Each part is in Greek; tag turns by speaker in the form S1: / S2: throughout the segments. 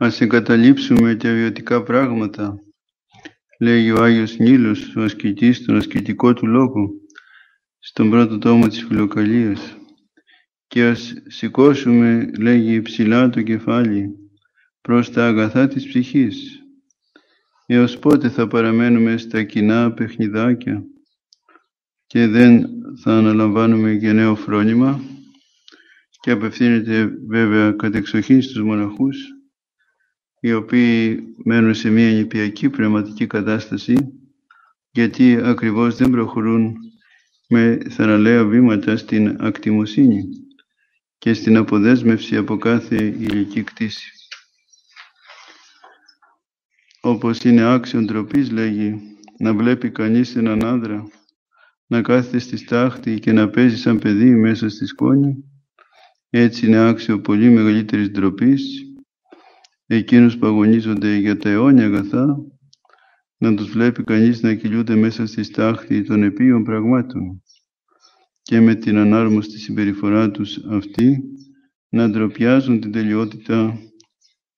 S1: Ας εγκαταλείψουμε τα βιωτικά πράγματα, λέγει ο Άγιος Νίλος, ο ασκητής, στον ασκητικό του λόγο, στον πρώτο τόμο της Φιλοκαλίας. Και ας σηκώσουμε, λέγει, ψηλά το κεφάλι προς τα αγαθά της ψυχής. Έως πότε θα παραμένουμε στα κοινά παιχνιδάκια και δεν θα αναλαμβάνουμε και νέο φρόνημα; Και απευθύνεται βέβαια κατεξοχήν στους μοναχούς οι οποίοι μένουν σε μια νηπιακή πνευματική κατάσταση γιατί ακριβώς δεν προχωρούν με θαραλέα βήματα στην ακτιμοσύνη και στην αποδέσμευση από κάθε ηλική κτήση. Όπως είναι άξιον τροπής λέγει να βλέπει κανείς έναν άντρα να κάθεται στη στάχτη και να παίζει σαν παιδί μέσα στη σκόνη έτσι είναι άξιο πολύ μεγαλύτερης ντροπής εκείνους που αγωνίζονται για τα αιώνια αγαθά, να τους βλέπει κανείς να κυλιούνται μέσα στη στάχτη των επίων πραγμάτων και με την ανάρμοστη συμπεριφορά τους αυτή να ντροπιάζουν την τελειότητα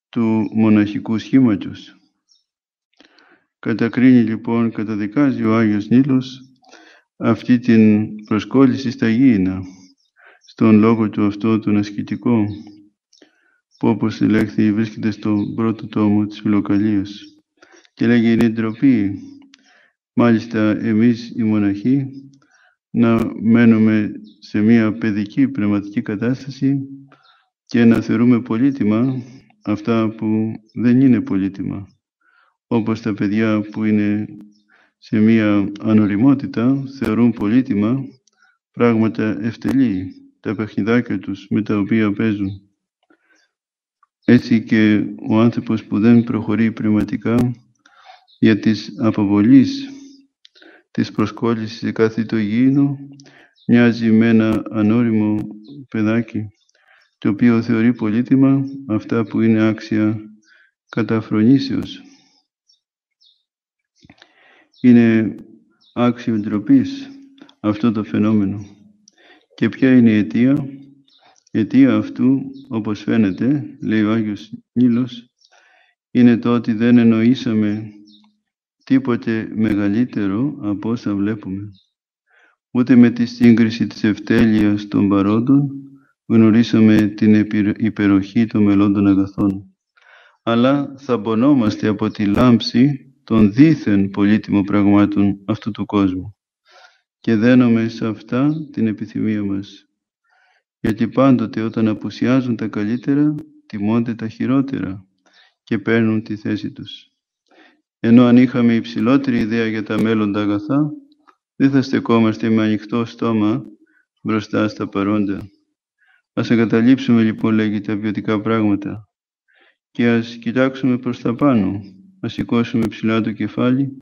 S1: του μοναχικού σχήματος. Κατακρίνει λοιπόν, καταδικάζει ο Άγιος Νίλος αυτή την προσκόλληση στα γήινα, στον λόγο του αυτό τον ασκητικό, που όπως ελέγχθη βρίσκεται στο πρώτο τόμο της Φιλοκαλίας και λέγει είναι ντροπή μάλιστα εμείς οι μοναχοί να μένουμε σε μια παιδική πνευματική κατάσταση και να θεωρούμε πολύτιμα αυτά που δεν είναι πολύτιμα όπως τα παιδιά που είναι σε μια ανοριμότητα θεωρούν πολύτιμα πράγματα ευτελή τα παιχνιδάκια τους με τα οποία παίζουν. Έτσι και ο άνθρωπος που δεν προχωρεί πνευματικά για τις αποβολής της προσκόλλησης σε κάθε το υγιεινό μοιάζει με ένα ανώριμο παιδάκι το οποίο θεωρεί πολύτιμα αυτά που είναι άξια καταφρονήσεως. Είναι άξιο ντροπής αυτό το φαινόμενο. Και ποια είναι η αιτία; Η αιτία αυτού, όπως φαίνεται, λέει ο Άγιος Νίλος, είναι το ότι δεν εννοήσαμε τίποτε μεγαλύτερο από όσα βλέπουμε. Ούτε με τη σύγκριση της ευτέλειας των παρόντων γνωρίσαμε την υπεροχή των μελών αγαθών. Αλλά θα μπονόμαστε από τη λάμψη των δίθεν πολύτιμων πραγμάτων αυτού του κόσμου και δένουμε σε αυτά την επιθυμία μας. Γιατί πάντοτε όταν απουσιάζουν τα καλύτερα, τιμώνται τα χειρότερα και παίρνουν τη θέση τους. Ενώ αν είχαμε υψηλότερη ιδέα για τα μέλλοντα αγαθά, δεν θα στεκόμαστε με ανοιχτό στόμα μπροστά στα παρόντα. Ας εγκαταλείψουμε λοιπόν λέγει τα ποιοτικά πράγματα και ας κοιτάξουμε προς τα πάνω, ας σηκώσουμε ψηλά το κεφάλι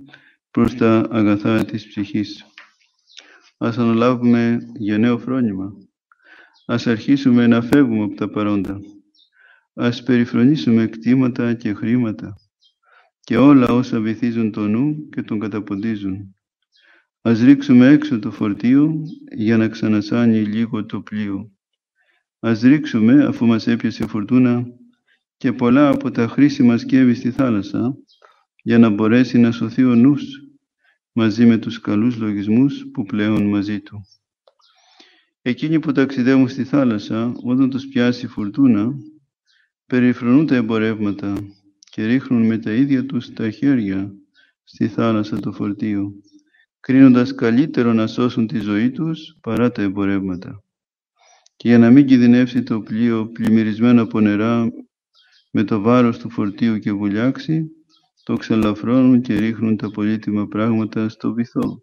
S1: προς τα αγαθά της ψυχής. Ας αναλάβουμε νέο φρόνημα. Ας αρχίσουμε να φεύγουμε από τα παρόντα. Ας περιφρονήσουμε κτήματα και χρήματα και όλα όσα βυθίζουν το νου και τον καταποντίζουν. Ας ρίξουμε έξω το φορτίο για να ξανασάνει λίγο το πλοίο. Ας ρίξουμε, αφού μας έπιασε φορτούνα, και πολλά από τα χρήσιμα σκεύη στη θάλασσα, για να μπορέσει να σωθεί ο νους μαζί με τους καλούς λογισμούς που πλέουν μαζί του. Εκείνοι που ταξιδεύουν στη θάλασσα, όταν τους πιάσει φουρτούνα, περιφρονούν τα εμπορεύματα και ρίχνουν με τα ίδια τους τα χέρια στη θάλασσα το φορτίο, κρίνοντας καλύτερο να σώσουν τη ζωή τους παρά τα εμπορεύματα. Και για να μην κινδυνεύσει το πλοίο πλημμυρισμένο από νερά με το βάρος του φορτίου και βουλιάξει, το ξαλαφρώνουν και ρίχνουν τα πολύτιμα πράγματα στο βυθό.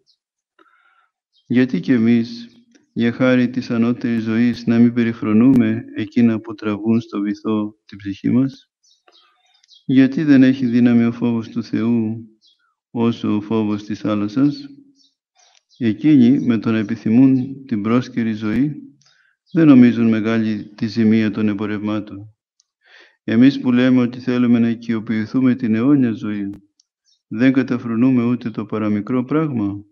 S1: Γιατί και εμείς, για χάρη της ανώτερης ζωής, να μην περιφρονούμε εκείνα που τραβούν στο βυθό την ψυχή μας. Γιατί δεν έχει δύναμη ο φόβος του Θεού όσο ο φόβος της θάλασσας; Εκείνοι με τον επιθυμούν την πρόσκαιρη ζωή δεν νομίζουν μεγάλη τη ζημία των εμπορευμάτων. Εμείς που λέμε ότι θέλουμε να οικειοποιηθούμε την αιώνια ζωή, δεν καταφρονούμε ούτε το παραμικρό πράγμα,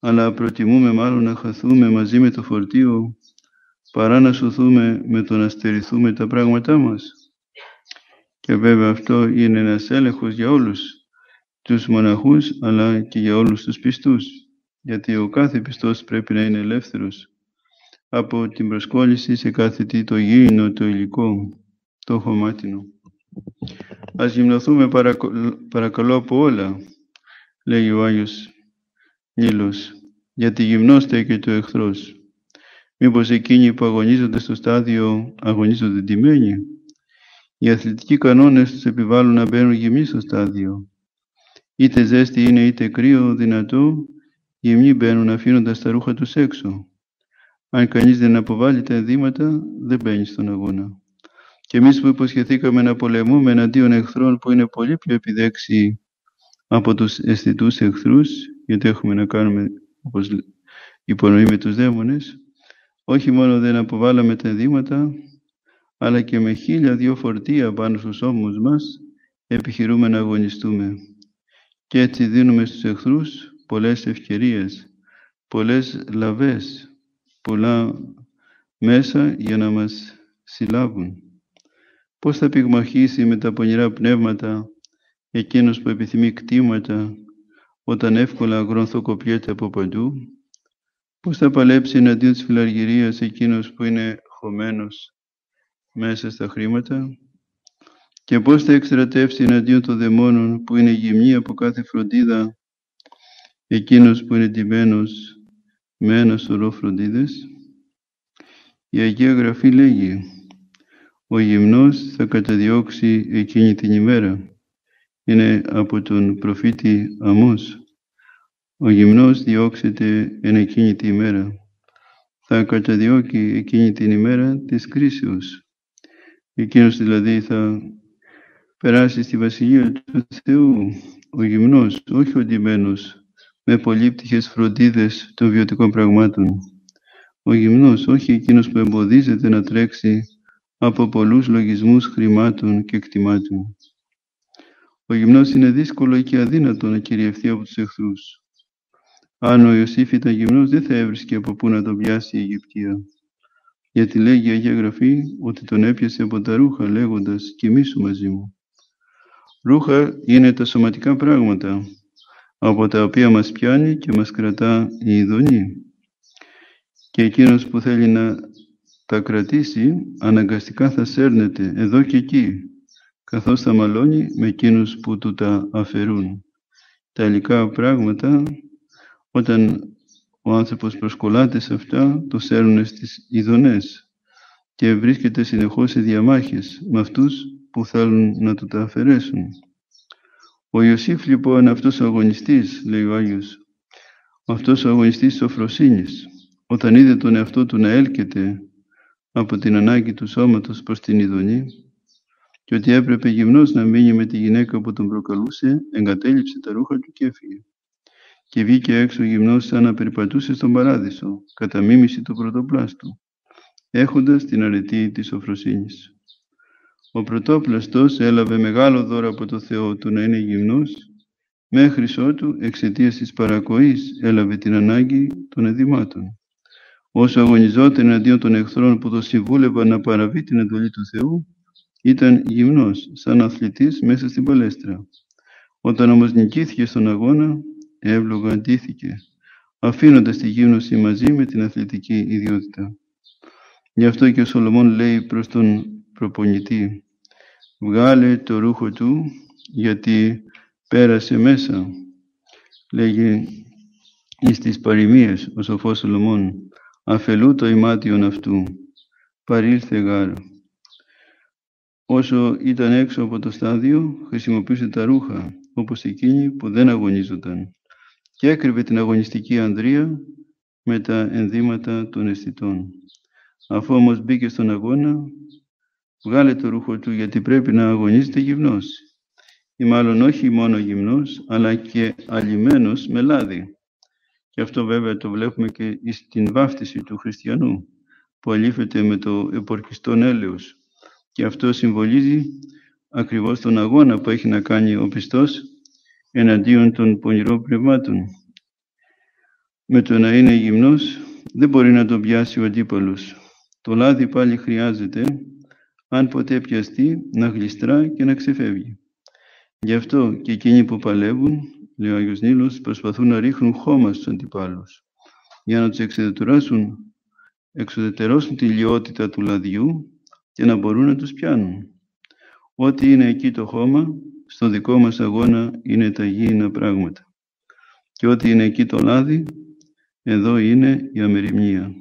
S1: αλλά προτιμούμε μάλλον να χαθούμε μαζί με το φορτίο, παρά να σωθούμε με το να στερηθούμε τα πράγματά μας. Και βέβαια αυτό είναι ένας έλεγχος για όλους τους μοναχούς αλλά και για όλους τους πιστούς γιατί ο κάθε πιστός πρέπει να είναι ελεύθερος από την προσκόλληση σε κάθε τι το γήινο, το υλικό, το χωμάτινο. Ας γυμνοθούμε παρακαλώ από όλα, λέει ο Άγιος Νίλος, γιατί γυμνώστε και το εχθρός. Μήπως εκείνοι που αγωνίζονται στο στάδιο αγωνίζονται τιμένοι. Οι αθλητικοί κανόνες τους επιβάλλουν να μπαίνουν γυμνοί στο στάδιο. Είτε ζέστη είναι είτε κρύο δυνατό, γυμνοί μπαίνουν αφήνοντας τα ρούχα τους έξω. Αν κανείς δεν αποβάλει τα ενδύματα, δεν μπαίνει στον αγώνα. Και εμείς που υποσχεθήκαμε να πολεμούμε εναντίον εχθρών που είναι πολύ πιο επιδέξιοι από τους αισθητούς εχθρούς, γιατί έχουμε να κάνουμε, όπως υπονοεί με τους δαίμονες, όχι μόνο δεν αποβάλαμε τα ενδύματα, αλλά και με χίλια δυο φορτία πάνω στους ώμους μας επιχειρούμε να αγωνιστούμε. Και έτσι δίνουμε στους εχθρούς πολλές ευκαιρίες, πολλές λαβές, πολλά μέσα για να μας συλλάβουν. Πώς θα πυγμαχίσει με τα πονηρά πνεύματα εκείνος που επιθυμεί κτήματα όταν εύκολα αγρονθοκοπιέται από παντού. Πώς θα παλέψει εναντίον της φιλαργυρίας εκείνος που είναι χωμένος μέσα στα χρήματα και πώς θα εξτρατεύσει εναντίον των δαιμόνων που είναι γυμνοί από κάθε φροντίδα εκείνος που είναι τιμένος με ένα σωρό φροντίδες. Η Αγία Γραφή λέγει «Ο γυμνός θα καταδιώξει εκείνη την ημέρα». Είναι από τον προφήτη Αμός. Ο γυμνός διώξεται εν εκείνη την ημέρα. Θα καταδιώκει εκείνη την ημέρα της κρίσεως. Εκείνος δηλαδή θα περάσει στη Βασιλεία του Θεού. Ο γυμνός, όχι ο ντυμένος, με πολύπτυχες φροντίδες των βιωτικών πραγμάτων. Ο γυμνός, όχι εκείνος που εμποδίζεται να τρέξει από πολλούς λογισμούς χρημάτων και εκτιμάτων. Ο γυμνός είναι δύσκολο και αδύνατο να κυριευθεί από τους εχθρούς. Αν ο Ιωσήφ ήταν γυμνός, δεν θα έβρισκε από πού να τον πιάσει η Αιγυπτία. Γιατί λέγει η Αγία Γραφή ότι τον έπιασε από τα ρούχα λέγοντας «Κοιμήσου μαζί μου». Ρούχα είναι τα σωματικά πράγματα από τα οποία μας πιάνει και μας κρατά η ειδονή. Και εκείνος που θέλει να τα κρατήσει αναγκαστικά θα σέρνεται εδώ και εκεί καθώς θα μαλώνει με εκείνους που του τα αφαιρούν. Τα υλικά πράγματα όταν ο άνθρωπος προσκολάται σε αυτά το σέρνουν στις ειδονές και βρίσκεται συνεχώς σε διαμάχες με αυτούς που θέλουν να του τα αφαιρέσουν. Ο Ιωσήφ λοιπόν αυτός ο αγωνιστής, λέει ο Άγιος, αυτός ο αγωνιστής της οφροσύνης, όταν είδε τον εαυτό του να έλκεται από την ανάγκη του σώματος προς την ειδονή και ότι έπρεπε γυμνός να μείνει με τη γυναίκα που τον προκαλούσε, εγκατέλειψε τα ρούχα του και έφυγε. Και βγήκε έξω γυμνός σαν να περιπατούσε στον παράδεισο, κατά μίμηση του πρωτοπλάστου, έχοντας την αρετή της οφροσύνης. Ο πρωτόπλαστος έλαβε μεγάλο δώρο από το Θεό του να είναι γυμνός, μέχρι ότου εξαιτίας της παρακοής έλαβε την ανάγκη των εδημάτων. Όσο αγωνιζόταν εναντίον των εχθρών που το συμβούλευαν να παραβεί την εντολή του Θεού, ήταν γυμνός, σαν αθλητής μέσα στην παλέστρα. Όταν όμως νικήθηκε στον αγώνα, εύλογα αντίθηκε, αφήνοντας τη γύμνωση μαζί με την αθλητική ιδιότητα. Γι' αυτό και ο Σολομών λέει προς τον προπονητή «Βγάλε το ρούχο του, γιατί πέρασε μέσα». Λέγει εις τις παροιμίες ο σοφός Σολομών «Αφελού το ημάτιον αυτού, παρήλθε γάρ». Όσο ήταν έξω από το στάδιο, χρησιμοποιούσε τα ρούχα, όπως εκείνοι που δεν αγωνίζονταν και έκρυβε την αγωνιστική ανδρεία με τα ενδύματα των αισθητών. Αφού όμως μπήκε στον αγώνα, βγάλε το ρούχο του γιατί πρέπει να αγωνίζεται γυμνός ή μάλλον όχι μόνο γυμνός αλλά και αλλημένος με λάδι. Και αυτό βέβαια το βλέπουμε και στην βάφτιση του χριστιανού που αλήφεται με το επορκιστόν έλεος και αυτό συμβολίζει ακριβώς τον αγώνα που έχει να κάνει ο πιστός εναντίον των πονηρών πνευμάτων. Με το να είναι γυμνός δεν μπορεί να τον πιάσει ο αντίπαλος. Το λάδι πάλι χρειάζεται, αν ποτέ πιαστεί, να γλιστρά και να ξεφεύγει. Γι' αυτό και εκείνοι που παλεύουν, λέει ο Άγιος Νίλος, προσπαθούν να ρίχνουν χώμα στους αντιπάλους, για να τους εξεδετουράσουν, εξοδετερώσουν τη λιότητα του λαδιού και να μπορούν να τους πιάνουν. Ό,τι είναι εκεί το χώμα, στο δικό μας αγώνα είναι τα γήινα πράγματα. Και ό,τι είναι εκεί το λάδι, εδώ είναι η αμεριμνία.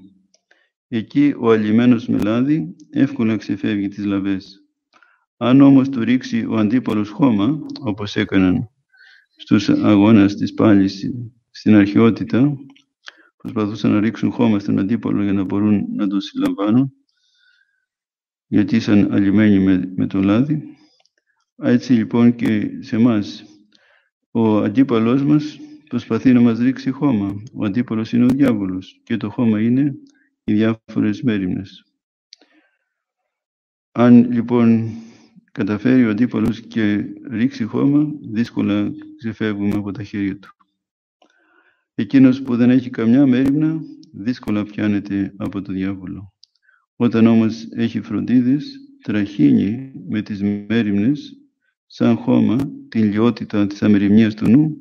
S1: Εκεί ο αλλημένος με λάδι εύκολα ξεφεύγει τις λαβές. Αν όμως του ρίξει ο αντίπαλος χώμα, όπως έκαναν στους αγώνας της πάλης στην αρχαιότητα, προσπαθούσαν να ρίξουν χώμα στον αντίπαλο για να μπορούν να το συλλαμβάνουν, γιατί ήσαν αλλημένοι με, με το λάδι. Έτσι λοιπόν και σε εμάς. Ο αντίπαλός μας προσπαθεί να μας ρίξει χώμα. Ο αντίπαλος είναι ο διάβολος και το χώμα είναι οι διάφορες μέρημνες. Αν λοιπόν καταφέρει ο αντίπαλος και ρίξει χώμα, δύσκολα ξεφεύγουμε από τα χέρια του. Εκείνος που δεν έχει καμιά μέρημνα, δύσκολα πιάνεται από το διάβολο. Όταν όμως έχει φροντίδες, τραχύνει με τις μέρημνες, σαν χώμα, την λιότητα της αμεριμνίας του νου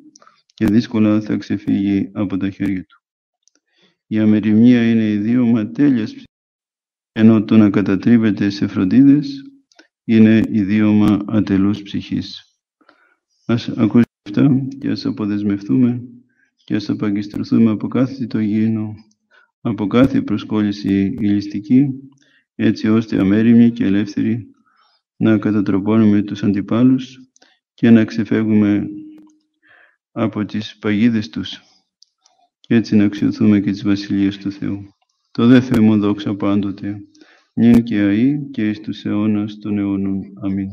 S1: και δύσκολα θα ξεφύγει από τα χέρια του. Η αμεριμνία είναι ιδίωμα τέλειας ενώ το να κατατρίβεται σε φροντίδες είναι ιδίωμα ατελούς ψυχής. Ας ακούσουμε αυτά και ας αποδεσμευτούμε και ας απαγκιστρωθούμε από κάθε το γήινο, από κάθε προσκόλληση ηλιστική, έτσι ώστε αμέριμνοι και ελεύθεροι να κατατροπώνουμε τους αντιπάλους και να ξεφεύγουμε από τις παγίδες τους και έτσι να αξιοθούμε και τις βασιλείες του Θεού. Το δε Θεό μου δόξα πάντοτε, νυν και αεί και εις τους αιώνας των αιώνων. Αμήν.